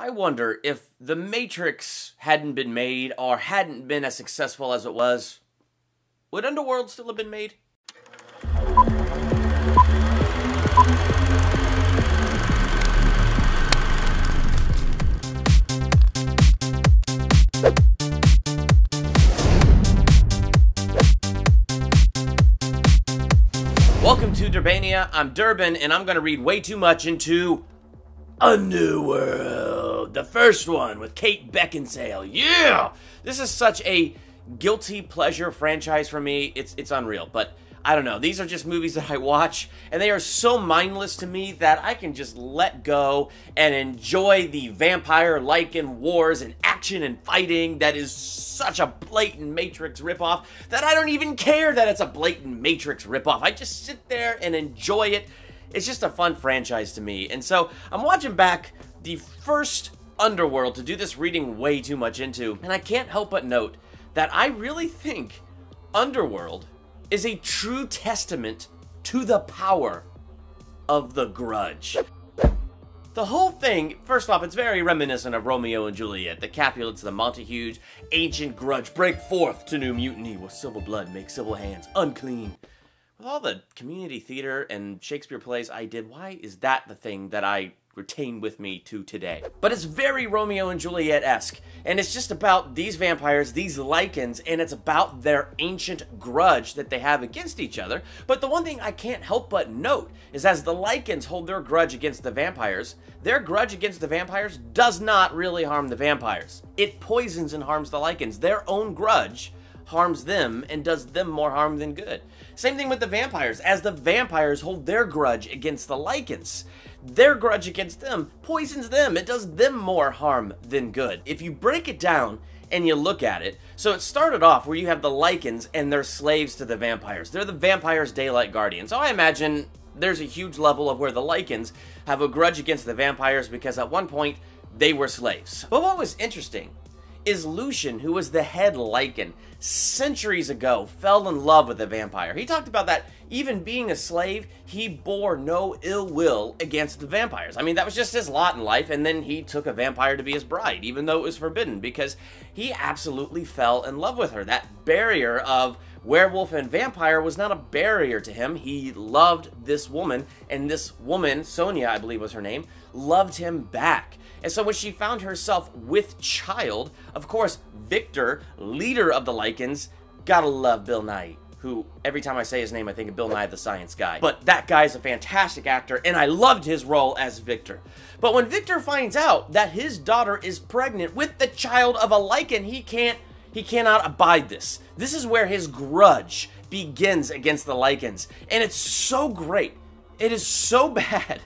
I wonder if The Matrix hadn't been made or hadn't been as successful as it was, would Underworld still have been made? Welcome to Durbania. I'm Durbin, and I'm going to read way too much into Underworld, the first one with Kate Beckinsale. Yeah, this is such a guilty pleasure franchise for me. It's it's unreal, but I don't know. These are just movies that I watch, and they are so mindless to me that I can just let go and enjoy the vampire Lycan wars and action and fighting that is such a blatant Matrix ripoff that I don't even care that it's a blatant Matrix ripoff. I just sit there and enjoy it it's just a fun franchise to me. And so I'm watching back the first Underworld to do this reading way too much into, and I can't help but note that I really think Underworld is a true testament to the power of the grudge. The whole thing, first off, it's very reminiscent of Romeo and Juliet, the Capulets, the Montagues, ancient grudge, break forth to new mutiny, with civil blood make civil hands unclean with all the community theater and Shakespeare plays I did, why is that the thing that I retain with me to today? But it's very Romeo and Juliet esque, and it's just about these vampires, these Lycans, and it's about their ancient grudge that they have against each other. But the one thing I can't help but note is as the Lycans hold their grudge against the vampires, their grudge against the vampires does not really harm the vampires. It poisons and harms the Lycans. Their own grudge harms them and does them more harm than good. Same thing with the vampires, as the vampires hold their grudge against the Lycans. Their grudge against them poisons them, it does them more harm than good. If you break it down, and you look at it. So it started off where you have the Lycans and they're slaves to the vampires. They're the vampires' daylight guardians. So I imagine there's a huge level of where the Lycans have a grudge against the vampires because at one point they were slaves. But what was interesting is Lucian, who was the head Lycan, centuries ago fell in love with a vampire. He talked about that even being a slave, he bore no ill will against the vampires. I mean, that was just his lot in life, and then he took a vampire to be his bride, even though it was forbidden, because he absolutely fell in love with her. That barrier of werewolf and vampire was not a barrier to him. He loved this woman, and this woman, Sonja, I believe was her name, loved him back. And so when she found herself with child, of course, Viktor, leader of the Lycans, gotta love Bill Nighy who every time I say his name, I think of Bill Nye the Science Guy. But that guy is a fantastic actor, and I loved his role as Viktor. But when Viktor finds out that his daughter is pregnant with the child of a Lycan, he can't, he cannot abide this. This is where his grudge begins against the Lycans, and it's so great. It is so bad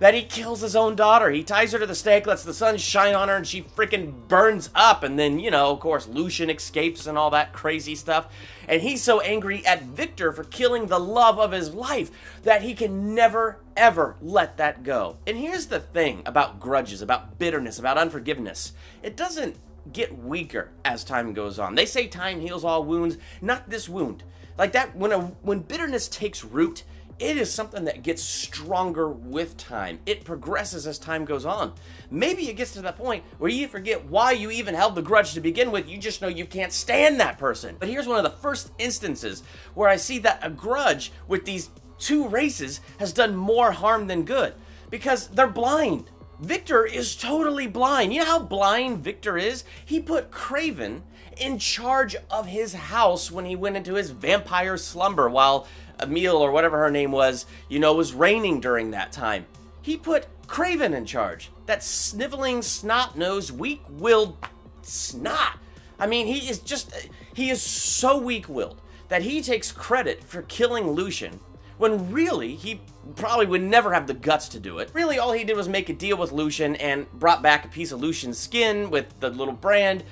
that he kills his own daughter. He ties her to the stake, lets the sun shine on her, and she freaking burns up. And then, you know, of course, Lucian escapes and all that crazy stuff. And he's so angry at Viktor for killing the love of his life that he can never, ever let that go. And here's the thing about grudges, about bitterness, about unforgiveness it doesn't get weaker as time goes on. They say time heals all wounds, not this wound. Like that, when a when bitterness takes root, it is something that gets stronger with time. It progresses as time goes on. Maybe it gets to that point where you forget why you even held the grudge to begin with. You just know you can't stand that person. But here's one of the first instances where I see that a grudge with these two races has done more harm than good because they're blind. Viktor is totally blind. You know how blind Viktor is? He put Kraven in charge of his house when he went into his vampire slumber while Emil or whatever her name was, you know, was reigning during that time. He put Kraven in charge. That sniveling, snot-nosed, weak-willed snot. I mean, he is just, he is so weak-willed that he takes credit for killing Lucian when really he probably would never have the guts to do it. Really, all he did was make a deal with Lucian and brought back a piece of Lucian's skin with the little brand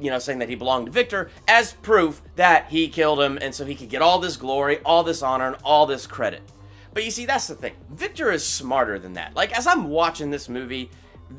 you know, saying that he belonged to Viktor as proof that he killed him and so he could get all this glory, all this honor, and all this credit. But you see, that's the thing. Viktor is smarter than that. Like, as I'm watching this movie,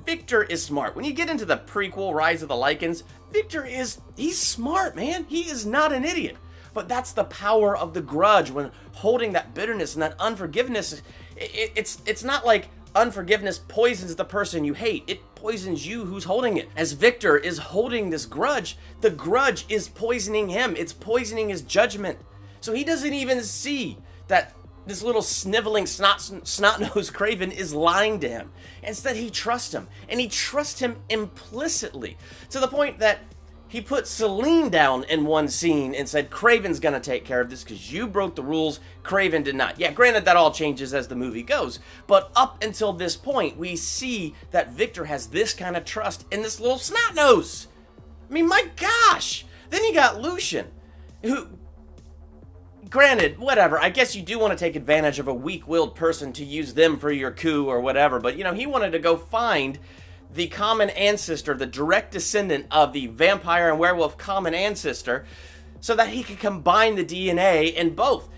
Viktor is smart. When you get into the prequel, Rise of the Lycans, Viktor is, he's smart, man. He is not an idiot. But that's the power of the grudge when holding that bitterness and that unforgiveness. It, it's, it's not like unforgiveness poisons the person you hate. It poisons you who's holding it. As Viktor is holding this grudge, the grudge is poisoning him. It's poisoning his judgment. So he doesn't even see that this little sniveling snot snot-nosed Kraven is lying to him. Instead, he trusts him, and he trusts him implicitly to the point that he put Selene down in one scene and said, Kraven's gonna take care of this because you broke the rules, Kraven did not. Yeah, granted, that all changes as the movie goes, but up until this point, we see that Viktor has this kind of trust in this little snot nose. I mean, my gosh! Then you got Lucian, who granted, whatever. I guess you do want to take advantage of a weak-willed person to use them for your coup or whatever. But you know, he wanted to go find the common ancestor, the direct descendant of the vampire and werewolf common ancestor, so that he could combine the DNA in both.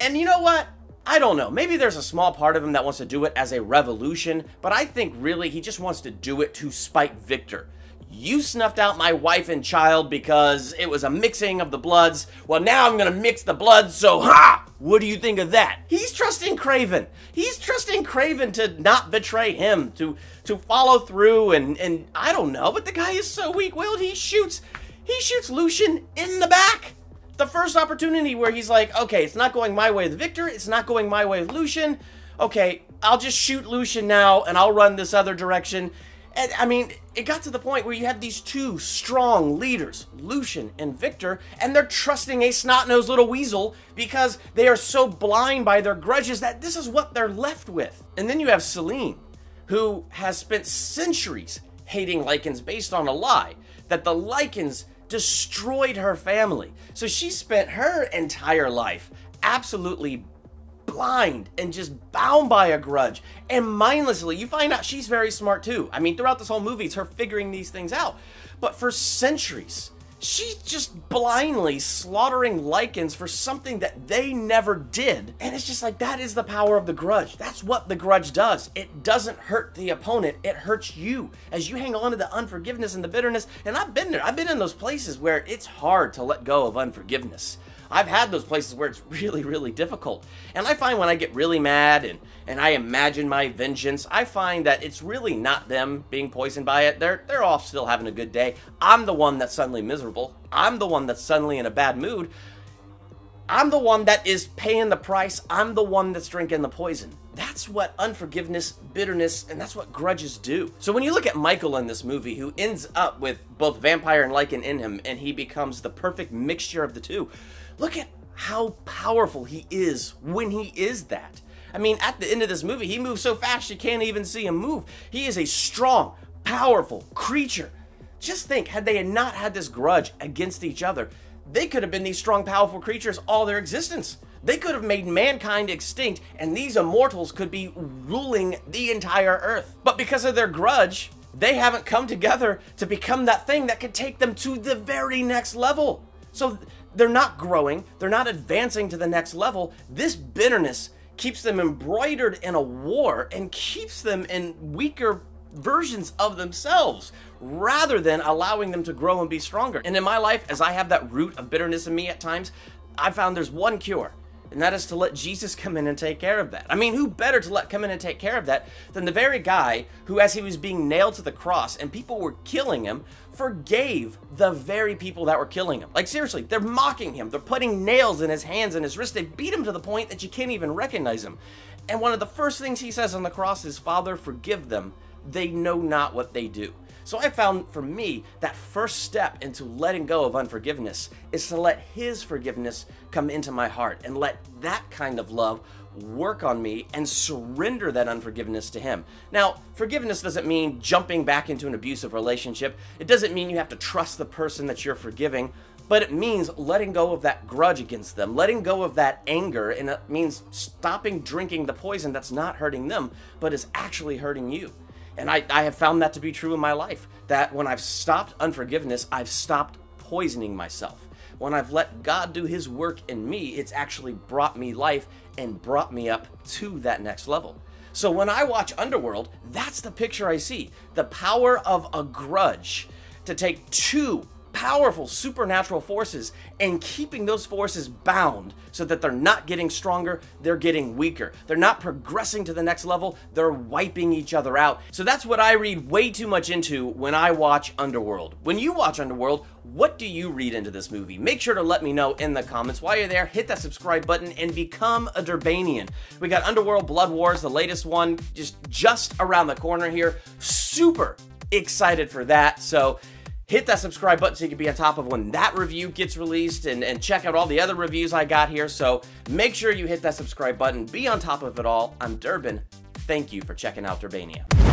And you know what? I don't know. Maybe there's a small part of him that wants to do it as a revolution, but I think really he just wants to do it to spite Viktor. You snuffed out my wife and child because it was a mixing of the bloods. Well, now I'm gonna mix the bloods, so ha! What do you think of that? He's trusting Kraven. He's trusting Kraven to not betray him, to to follow through, and and I don't know, but the guy is so weak-willed. He shoots, he shoots Lucian in the back. The first opportunity where he's like, okay, it's not going my way with Viktor. It's not going my way with Lucian. Okay, I'll just shoot Lucian now, and I'll run this other direction. And I mean, it got to the point where you had these two strong leaders, Lucian and Viktor, and they're trusting a snot-nosed little weasel because they are so blind by their grudges that this is what they're left with. And then you have Selene, who has spent centuries hating Lycans based on a lie, that the Lycans destroyed her family. So she spent her entire life absolutely blind and just bound by a grudge and mindlessly. You find out she's very smart too. I mean, throughout this whole movie, it's her figuring these things out. But for centuries, she's just blindly slaughtering Lycans for something that they never did. And it's just like, that is the power of the grudge. That's what the grudge does. It doesn't hurt the opponent, it hurts you as you hang on to the unforgiveness and the bitterness. And I've been there, I've been in those places where it's hard to let go of unforgiveness. I've had those places where it's really, really difficult. And I find when I get really mad and, and I imagine my vengeance, I find that it's really not them being poisoned by it. They're, they're off still having a good day. I'm the one that's suddenly miserable. I'm the one that's suddenly in a bad mood. I'm the one that is paying the price. I'm the one that's drinking the poison. That's what unforgiveness, bitterness, and that's what grudges do. So when you look at Michael in this movie, who ends up with both vampire and Lycan in him, and he becomes the perfect mixture of the two, Look at how powerful he is when he is that. I mean, at the end of this movie, he moves so fast you can't even see him move. He is a strong, powerful creature. Just think, had they not had this grudge against each other, they could have been these strong, powerful creatures all their existence. They could have made mankind extinct, and these immortals could be ruling the entire earth. But because of their grudge, they haven't come together to become that thing that could take them to the very next level. So they're not growing, they're not advancing to the next level. This bitterness keeps them embroidered in a war and keeps them in weaker versions of themselves rather than allowing them to grow and be stronger. And in my life, as I have that root of bitterness in me at times, I found there's one cure and that is to let Jesus come in and take care of that. I mean, who better to let come in and take care of that than the very guy who, as he was being nailed to the cross and people were killing him, forgave the very people that were killing him. Like, seriously, they're mocking him. They're putting nails in his hands and his wrists. They beat him to the point that you can't even recognize him. And one of the first things he says on the cross is, Father, forgive them. They know not what they do. So I found for me that first step into letting go of unforgiveness is to let His forgiveness come into my heart and let that kind of love work on me and surrender that unforgiveness to Him. Now, forgiveness doesn't mean jumping back into an abusive relationship, it doesn't mean you have to trust the person that you're forgiving. But it means letting go of that grudge against them, letting go of that anger, and it means stopping drinking the poison that's not hurting them, but is actually hurting you. And I, I have found that to be true in my life. That when I've stopped unforgiveness, I've stopped poisoning myself. When I've let God do His work in me, it's actually brought me life and brought me up to that next level. So when I watch Underworld, that's the picture I see. The power of a grudge to take two powerful supernatural forces and keeping those forces bound so that they're not getting stronger, they're getting weaker. They're not progressing to the next level, they're wiping each other out. So that's what I read way too much into when I watch Underworld. When you watch Underworld, what do you read into this movie? Make sure to let me know in the comments. While you're there, hit that subscribe button and become a Durbanian. We got Underworld Blood Wars, the latest one, just just around the corner here. Super excited for that. So hit that subscribe button so you can be on top of when that review gets released and, and check out all the other reviews I got here. So make sure you hit that subscribe button, be on top of it all. I'm Durbin. Thank you for checking out Durbania.